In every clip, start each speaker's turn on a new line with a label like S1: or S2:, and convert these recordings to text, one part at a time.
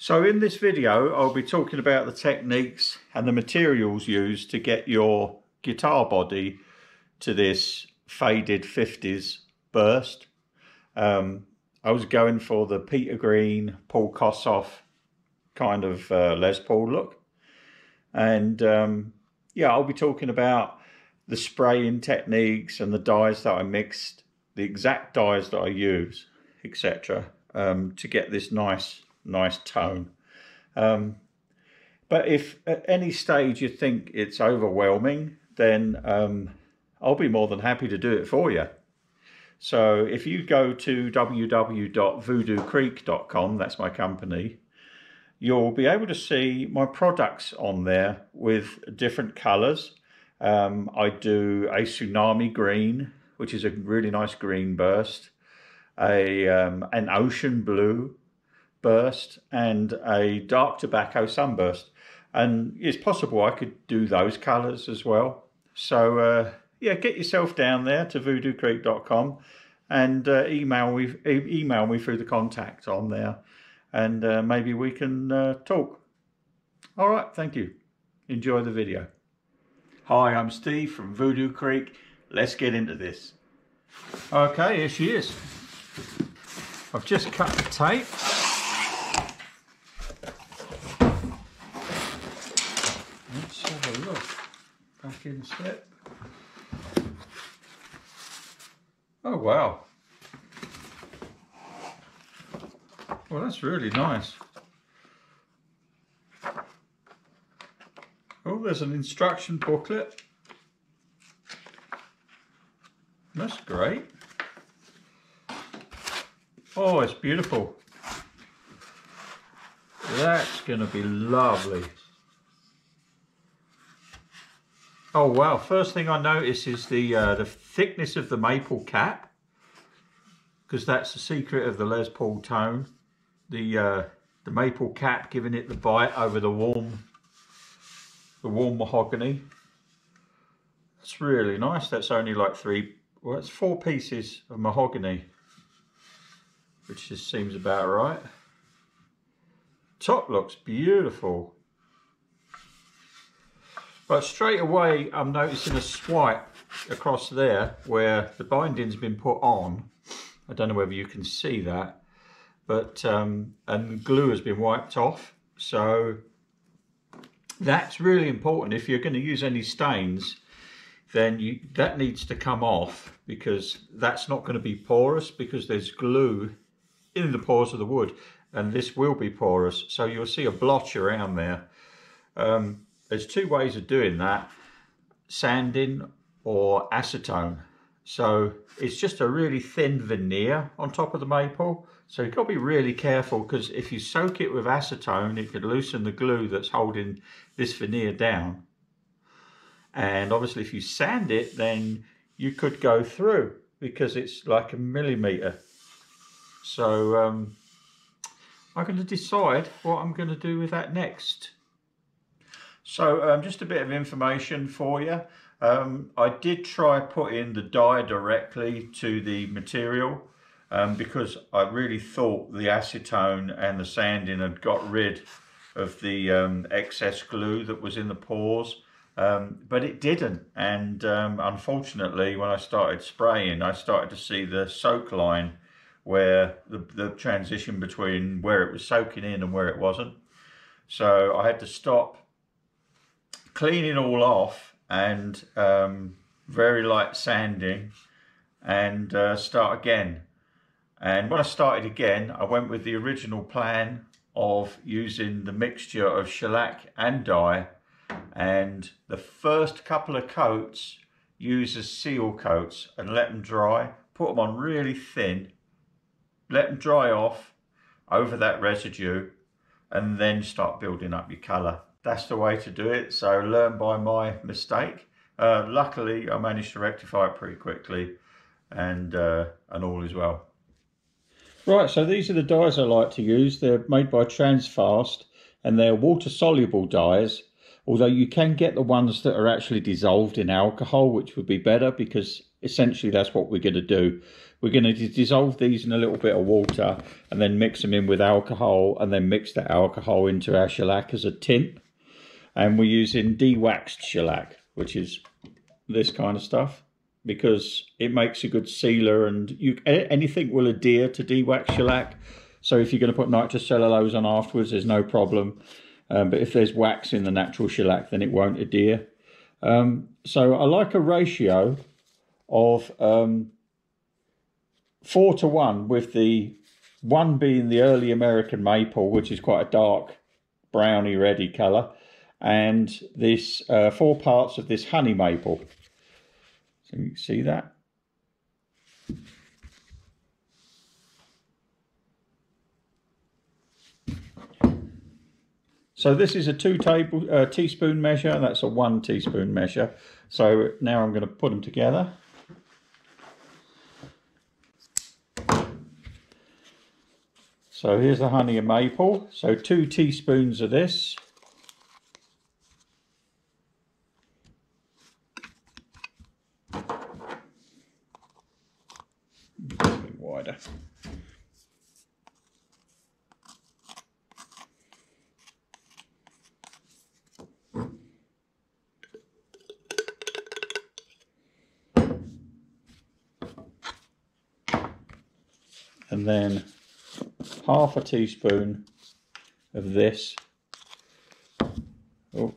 S1: So in this video, I'll be talking about the techniques and the materials used to get your guitar body to this faded 50s burst. Um, I was going for the Peter Green, Paul Kossoff kind of uh, Les Paul look. And um, yeah, I'll be talking about the spraying techniques and the dyes that I mixed, the exact dyes that I use, etc. Um, to get this nice nice tone. Um, but if at any stage you think it's overwhelming, then um, I'll be more than happy to do it for you. So if you go to www.voodoocreek.com, that's my company, you'll be able to see my products on there with different colors. Um, I do a tsunami green, which is a really nice green burst, a um, an ocean blue, burst and a dark tobacco sunburst. And it's possible I could do those colours as well. So uh, yeah, get yourself down there to voodoocreek.com and uh, email me email me through the contact on there, and uh, maybe we can uh, talk. All right, thank you. Enjoy the video. Hi, I'm Steve from Voodoo Creek. Let's get into this. Okay, here she is. I've just cut the tape. In step. Oh wow. Well that's really nice. Oh there's an instruction booklet. That's great. Oh it's beautiful. That's going to be lovely. Oh wow! First thing I notice is the uh, the thickness of the maple cap, because that's the secret of the Les Paul tone. The uh, the maple cap giving it the bite over the warm the warm mahogany. That's really nice. That's only like three. Well, it's four pieces of mahogany, which just seems about right. Top looks beautiful. But straight away, I'm noticing a swipe across there where the binding's been put on. I don't know whether you can see that, but um, and glue has been wiped off. So that's really important. If you're going to use any stains, then you, that needs to come off because that's not going to be porous because there's glue in the pores of the wood and this will be porous. So you'll see a blotch around there. Um, there's two ways of doing that, sanding or acetone. So it's just a really thin veneer on top of the maple. So you've got to be really careful because if you soak it with acetone, it could loosen the glue that's holding this veneer down. And obviously if you sand it, then you could go through because it's like a millimeter. So um, I'm going to decide what I'm going to do with that next. So um, just a bit of information for you. Um, I did try putting the dye directly to the material um, because I really thought the acetone and the sanding had got rid of the um, excess glue that was in the pores. Um, but it didn't and um, unfortunately when I started spraying I started to see the soak line where the, the transition between where it was soaking in and where it wasn't. So I had to stop cleaning all off and um, very light sanding and uh, start again. And when I started again, I went with the original plan of using the mixture of shellac and dye. And the first couple of coats, use as seal coats and let them dry. Put them on really thin, let them dry off over that residue and then start building up your colour that's the way to do it. So learn by my mistake. Uh, luckily, I managed to rectify it pretty quickly and, uh, and all is well. Right, so these are the dyes I like to use. They're made by Transfast and they're water-soluble dyes, although you can get the ones that are actually dissolved in alcohol, which would be better because essentially that's what we're going to do. We're going to dissolve these in a little bit of water and then mix them in with alcohol and then mix that alcohol into our shellac as a tint. And we're using de-waxed shellac, which is this kind of stuff because it makes a good sealer and you anything will adhere to de-waxed shellac. So if you're going to put nitrocellulose on afterwards, there's no problem. Um, but if there's wax in the natural shellac, then it won't adhere. Um, so I like a ratio of um, four to one, with the one being the early American maple, which is quite a dark browny reddy colour, and this uh, four parts of this honey maple. So you can see that. So this is a two table uh, teaspoon measure. That's a one teaspoon measure. So now I'm going to put them together. So here's the honey and maple. So two teaspoons of this. A bit wider. And then half a teaspoon of this. Oh,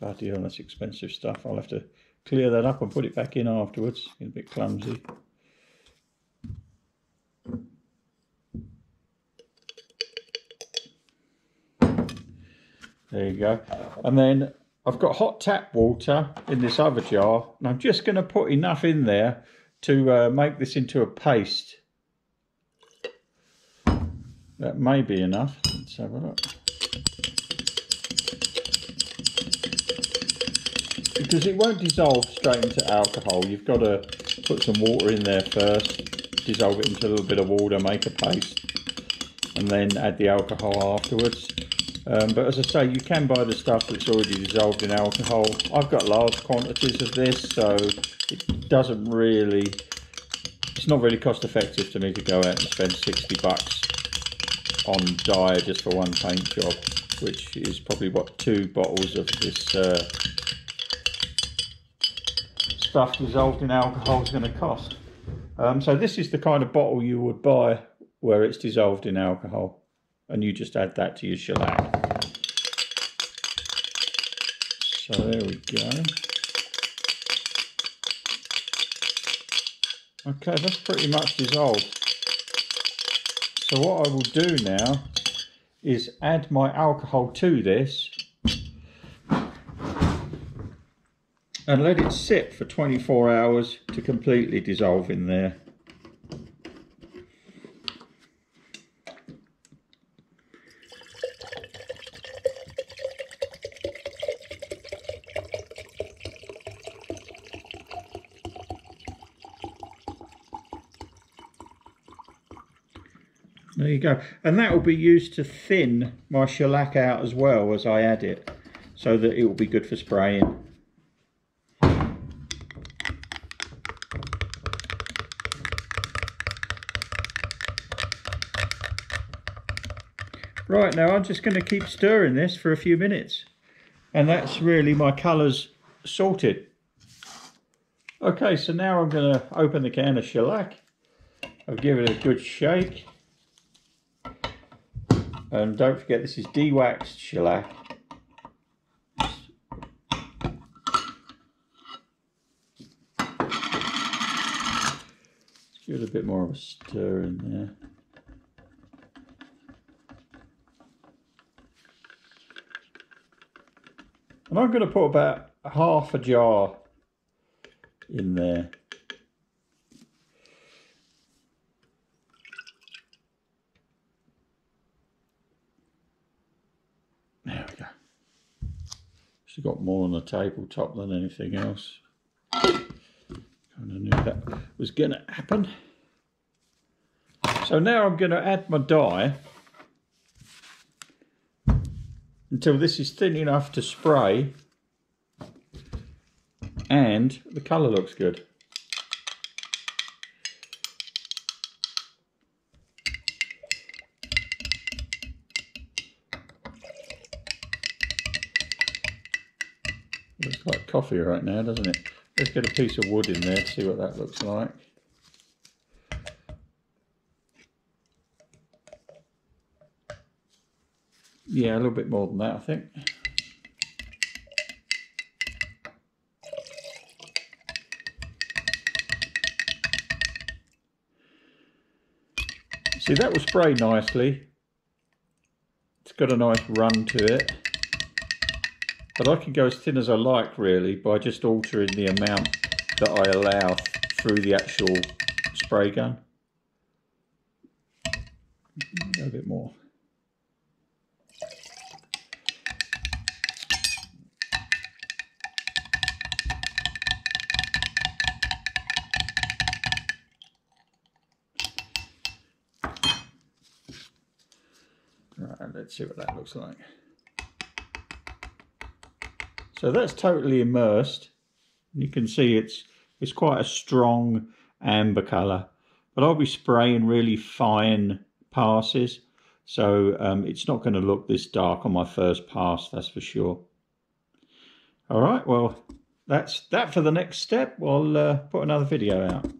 S1: bloody hell, that's expensive stuff. I'll have to clear that up and put it back in afterwards. It's a bit clumsy. There you go. And then I've got hot tap water in this other jar and I'm just going to put enough in there to uh, make this into a paste. That may be enough. Let's have a look. Because it won't dissolve straight into alcohol. You've got to put some water in there first, dissolve it into a little bit of water, make a paste, and then add the alcohol afterwards. Um, but as I say, you can buy the stuff that's already dissolved in alcohol. I've got large quantities of this, so it doesn't really, it's not really cost effective to me to go out and spend 60 bucks on dye just for one paint job, which is probably what two bottles of this uh, stuff dissolved in alcohol is going to cost. Um, so this is the kind of bottle you would buy where it's dissolved in alcohol and you just add that to your shellac. So there we go. Okay, that's pretty much dissolved. So what I will do now is add my alcohol to this and let it sit for 24 hours to completely dissolve in there. There you go. And that will be used to thin my shellac out as well as I add it so that it will be good for spraying. Right now I'm just going to keep stirring this for a few minutes and that's really my colours sorted. Okay so now I'm going to open the can of shellac. I'll give it a good shake and don't forget this is de-waxed shellac. Let's give it a bit more of a stir in there. And I'm going to put about half a jar in there. Got more on the tabletop than anything else. Kind of knew that was going to happen. So now I'm going to add my dye until this is thin enough to spray and the colour looks good. Looks like coffee right now, doesn't it? Let's get a piece of wood in there to see what that looks like. Yeah, a little bit more than that, I think. See, that will spray nicely. It's got a nice run to it. But I can go as thin as I like, really, by just altering the amount that I allow through the actual spray gun. A bit more. Right, let's see what that looks like. So that's totally immersed. You can see it's it's quite a strong amber colour, but I'll be spraying really fine passes, so um, it's not going to look this dark on my first pass, that's for sure. All right, well, that's that for the next step. We'll uh, put another video out.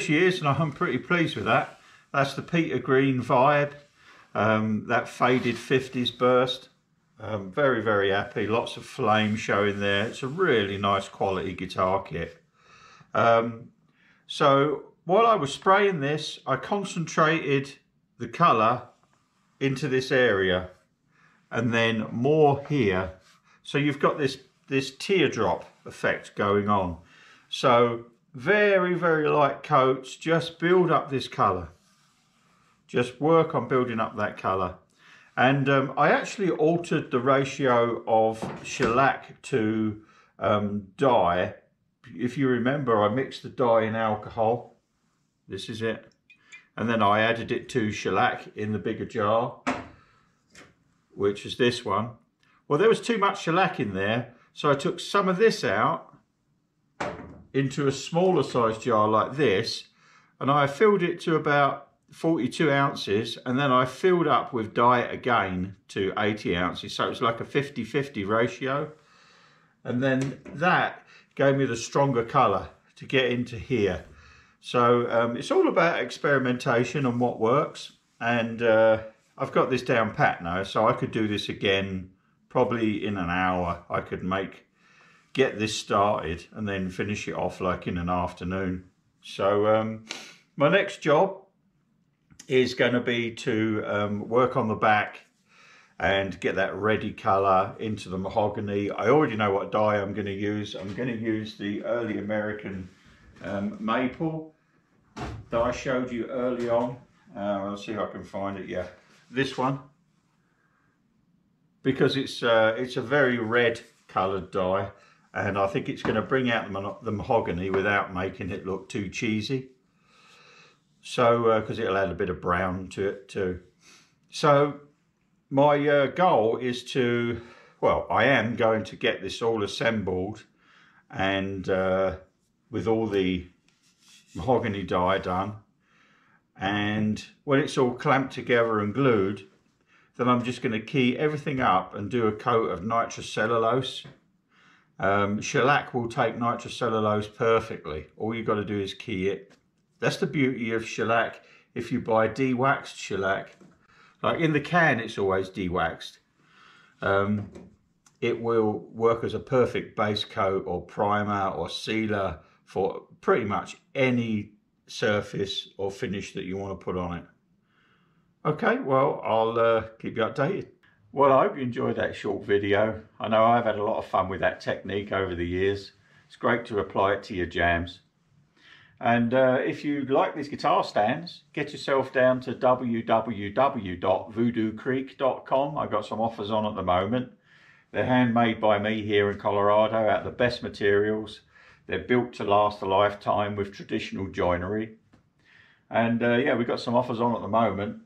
S1: She is, and I'm pretty pleased with that. That's the Peter Green vibe, um, that faded 50s burst. Um, very, very happy. Lots of flame showing there. It's a really nice quality guitar kit. Um, so while I was spraying this, I concentrated the colour into this area and then more here. So you've got this, this teardrop effect going on. So very, very light coats. Just build up this colour. Just work on building up that colour. And um, I actually altered the ratio of shellac to um, dye. If you remember, I mixed the dye in alcohol. This is it. And then I added it to shellac in the bigger jar, which is this one. Well, there was too much shellac in there, so I took some of this out into a smaller size jar like this, and I filled it to about 42 ounces, and then I filled up with dye again to 80 ounces, so it's like a 50-50 ratio. And then that gave me the stronger colour to get into here. So um, it's all about experimentation and what works. And uh, I've got this down pat now, so I could do this again probably in an hour. I could make get this started and then finish it off like in an afternoon. So um, my next job is going to be to um, work on the back and get that ready colour into the mahogany. I already know what dye I'm going to use. I'm going to use the early American um, maple that I showed you early on. Uh, I'll see if I can find it. Yeah, this one because it's uh, it's a very red coloured dye and I think it's going to bring out the, the mahogany without making it look too cheesy. So because uh, it'll add a bit of brown to it too. So my uh, goal is to, well, I am going to get this all assembled and uh, with all the mahogany dye done. And when it's all clamped together and glued, then I'm just going to key everything up and do a coat of nitrocellulose. Um, shellac will take nitrocellulose perfectly. All you've got to do is key it. That's the beauty of shellac. If you buy de-waxed shellac, like in the can, it's always de-waxed. Um, it will work as a perfect base coat or primer or sealer for pretty much any surface or finish that you want to put on it. Okay, well, I'll uh, keep you updated. Well, I hope you enjoyed that short video. I know I've had a lot of fun with that technique over the years. It's great to apply it to your jams. And uh, if you like these guitar stands, get yourself down to www.voodoocreek.com. I've got some offers on at the moment. They're handmade by me here in Colorado out of the best materials. They're built to last a lifetime with traditional joinery. And uh, yeah, we've got some offers on at the moment.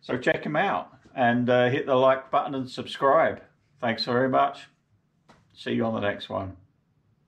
S1: So check them out and uh, hit the like button and subscribe. Thanks very much. See you on the next one.